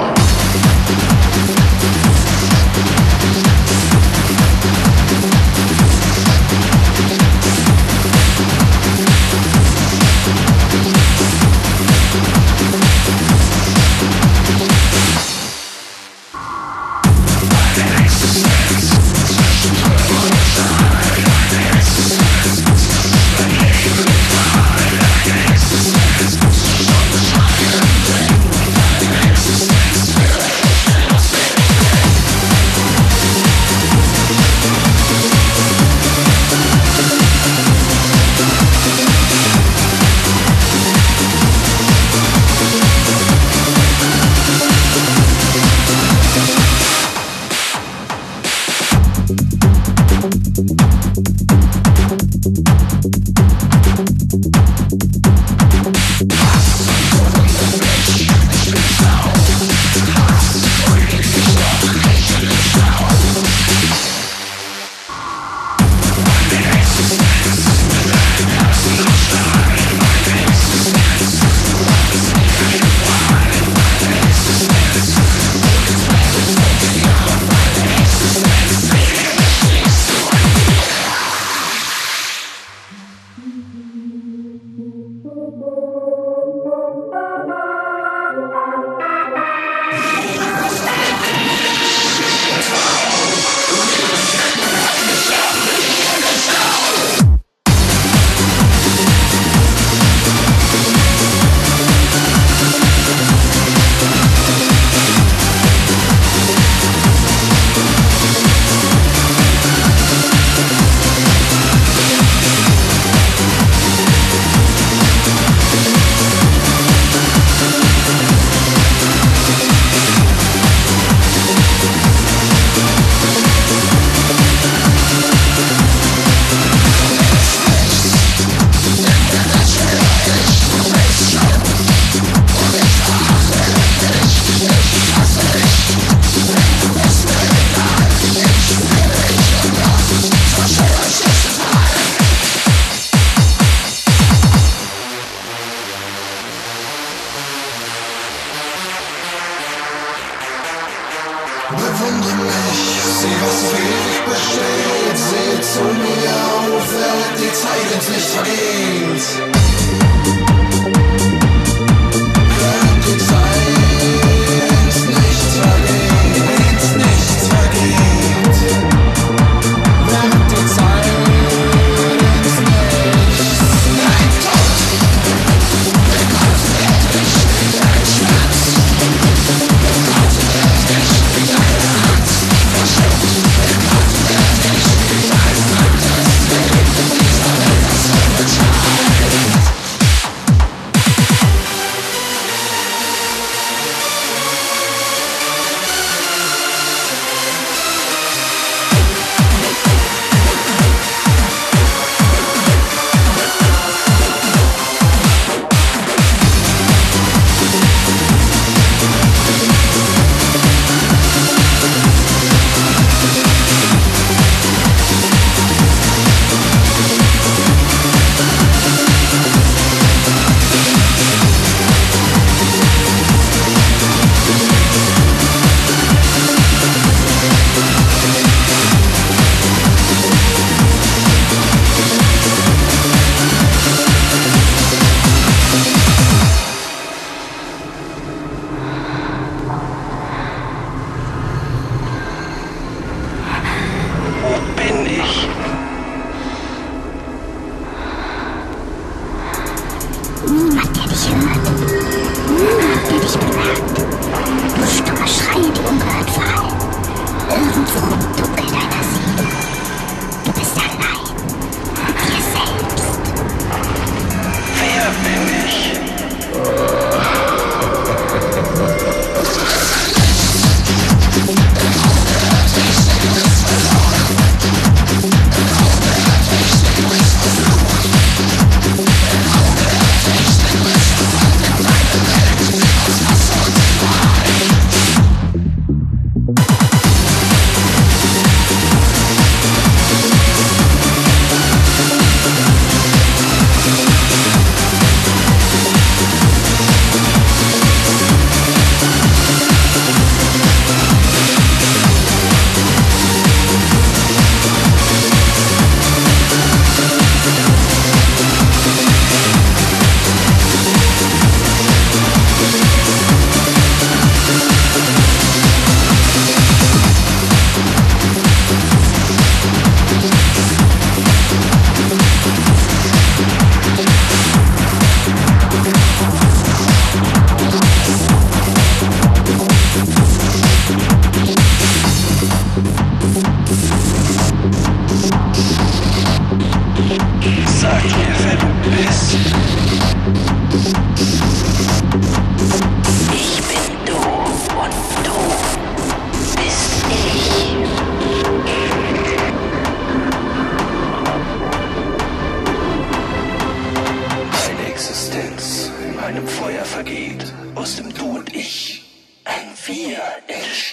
Bye. Bewunde mich, sieh was für ewig besteht. Seh zu mir auf, während die Zeit endlich Licht vergeht meinem Feuer vergeht. Aus dem Du und Ich ein Wir entsteht.